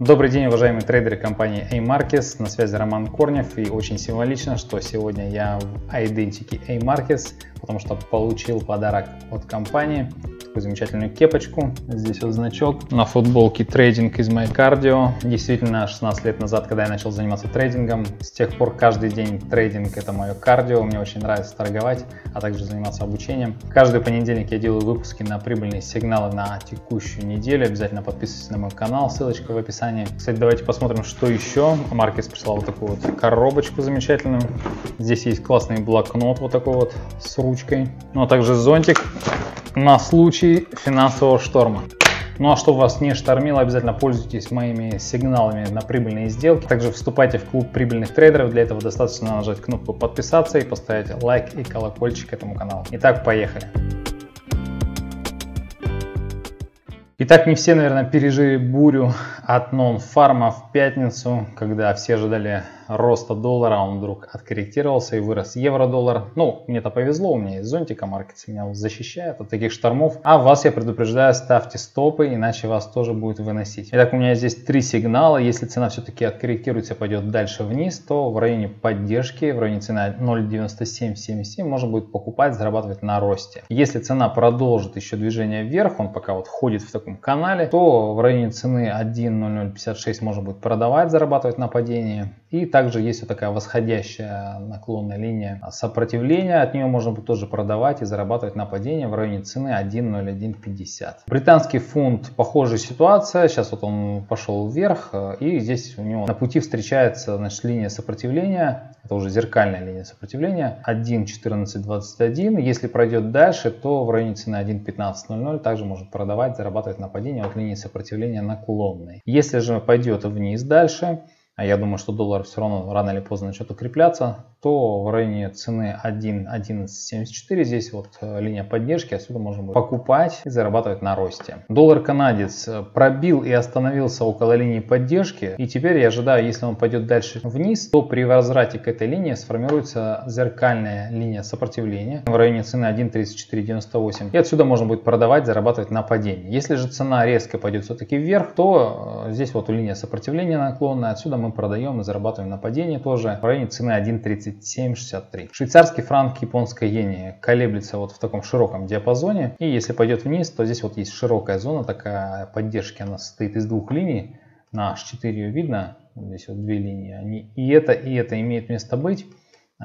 Добрый день, уважаемые трейдеры компании A-Markets. На связи Роман Корнев. И очень символично, что сегодня я в идентике A-Markets, потому что получил подарок от компании такую замечательную кепочку. Здесь вот значок. На футболке трейдинг из My Cardio. Действительно, 16 лет назад, когда я начал заниматься трейдингом, с тех пор каждый день трейдинг это мое кардио. Мне очень нравится торговать, а также заниматься обучением. Каждый понедельник я делаю выпуски на прибыльные сигналы на текущую неделю. Обязательно подписывайтесь на мой канал, ссылочка в описании. Кстати, давайте посмотрим, что еще. Маркес прислал вот такую вот коробочку замечательную. Здесь есть классный блокнот вот такой вот с ручкой. Ну а также зонтик на случай финансового шторма. Ну а чтобы вас не штормило, обязательно пользуйтесь моими сигналами на прибыльные сделки. Также вступайте в клуб прибыльных трейдеров. Для этого достаточно нажать кнопку подписаться и поставить лайк и колокольчик этому каналу. Итак, поехали. Итак, не все, наверное, пережили бурю от нон-фарма в пятницу, когда все ожидали роста доллара, он вдруг откорректировался и вырос евро-доллар. Ну, мне-то повезло, у меня есть зонтика, маркетс меня защищает от таких штормов. А вас я предупреждаю, ставьте стопы, иначе вас тоже будет выносить. Итак, у меня здесь три сигнала. Если цена все-таки откорректируется, пойдет дальше вниз, то в районе поддержки, в районе цены 0.9777 можно будет покупать, зарабатывать на росте. Если цена продолжит еще движение вверх, он пока вот ходит в таком канале, то в районе цены 1.0056 можно будет продавать, зарабатывать на падении. И также есть вот такая восходящая наклонная линия сопротивления. От нее можно будет тоже продавать и зарабатывать на падение в районе цены 1.0150. Британский фунт похожая ситуация. Сейчас вот он пошел вверх. И здесь у него на пути встречается значит, линия сопротивления. Это уже зеркальная линия сопротивления. 1.1421. Если пройдет дальше, то в районе цены 1.1500 также может продавать, зарабатывать на падение от линии сопротивления наклонной. Если же пойдет вниз дальше, а я думаю, что доллар все равно рано или поздно начнет укрепляться, то в районе цены 1.1174, здесь вот э, линия поддержки, отсюда можно покупать и зарабатывать на росте. Доллар канадец э, пробил и остановился около линии поддержки, и теперь я ожидаю, если он пойдет дальше вниз, то при возврате к этой линии сформируется зеркальная линия сопротивления в районе цены 1.3498, и отсюда можно будет продавать, зарабатывать на падении. Если же цена резко пойдет все-таки вверх, то э, здесь вот линия сопротивления наклонная, отсюда мы продаем и зарабатываем на падении тоже в районе цены 1.30 37,63. Швейцарский франк, японская иене колеблется вот в таком широком диапазоне. И если пойдет вниз, то здесь вот есть широкая зона такая поддержки. Она состоит из двух линий. На H4 ее видно. Здесь вот две линии. Они и это, и это имеет место быть.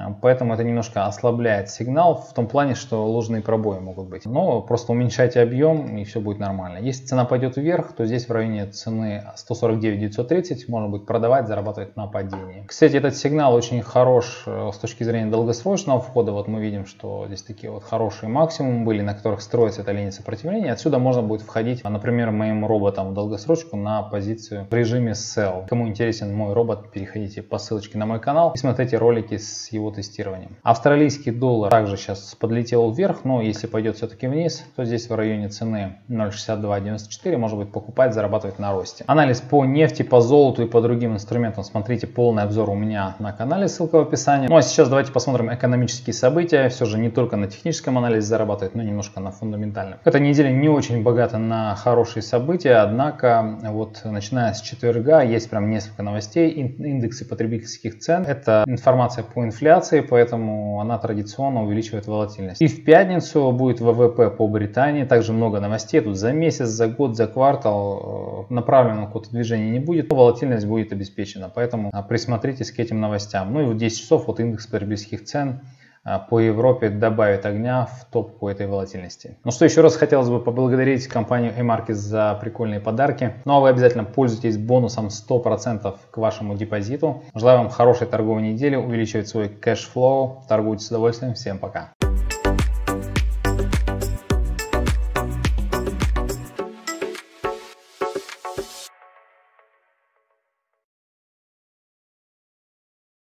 А, поэтому это немножко ослабляет сигнал в том плане, что ложные пробои могут быть. Но просто уменьшайте объем и все будет нормально. Если цена пойдет вверх, то здесь в районе цены 149-930 можно будет продавать, зарабатывать на падении. Кстати, этот сигнал очень хорош э, с точки зрения долгосрочного входа. Вот мы видим, что здесь такие вот хорошие максимумы были, на которых строится эта линия сопротивления. Отсюда можно будет входить, например, моим роботом в долгосрочку на позицию в режиме sell. Кому интересен мой робот, переходите по ссылочке на мой канал и смотрите ролики с его тестированием. Австралийский доллар также сейчас подлетел вверх, но если пойдет все-таки вниз, то здесь в районе цены 0.6294 может быть покупать, зарабатывать на росте. Анализ по нефти, по золоту и по другим инструментам смотрите полный обзор у меня на канале, ссылка в описании. Ну а сейчас давайте посмотрим экономические события. Все же не только на техническом анализе зарабатывать, но немножко на фундаментальном. Эта неделя не очень богата на хорошие события, однако вот начиная с четверга есть прям несколько новостей. Индексы потребительских цен. Это информация по инфляции инфляции, поэтому она традиционно увеличивает волатильность. И в пятницу будет ВВП по Британии, также много новостей, тут за месяц, за год, за квартал э, направленного какого-то движения не будет, но волатильность будет обеспечена, поэтому а, присмотритесь к этим новостям. Ну и в 10 часов вот индекс потребительских цен по Европе добавит огня в топку этой волатильности. Ну что, еще раз хотелось бы поблагодарить компанию AMarkets за прикольные подарки. Ну а вы обязательно пользуйтесь бонусом 100% к вашему депозиту. Желаю вам хорошей торговой недели, увеличивать свой cash flow. Торгуйте с удовольствием. Всем пока.